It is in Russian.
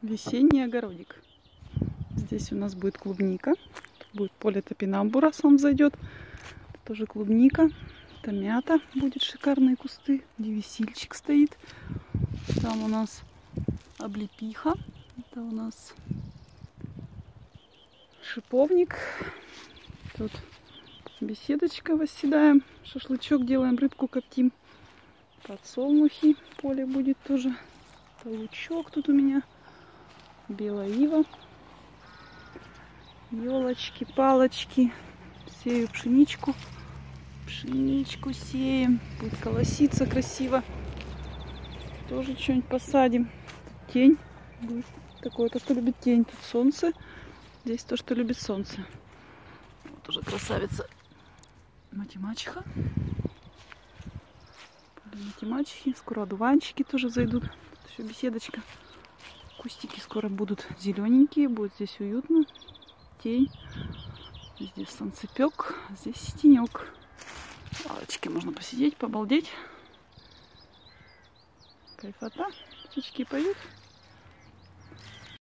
Весенний огородик. Здесь у нас будет клубника. Будет поле топинамбура, сам зайдет. Тоже клубника. Это мята будет шикарные кусты. Девисильчик стоит. Там у нас облепиха. Это у нас шиповник. Тут беседочка восседаем. Шашлычок делаем, рыбку коптим. Подсолнухи. Поле будет тоже. Это лучок тут у меня. Белая ива. Елочки, палочки. Сею пшеничку. Пшеничку сеем. Будет колоситься красиво. Тоже что-нибудь посадим. Тут тень. Будет такое, то, что любит тень. Тут солнце. Здесь то, что любит солнце. Вот уже красавица математиха. Математики. Скоро одуванчики тоже зайдут. Тут еще беседочка. Кустики скоро будут зелененькие. Будет здесь уютно. Тень. Здесь солнцепек. Здесь тенек. Лавочки можно посидеть, побалдеть. Кайфота. Птички поют.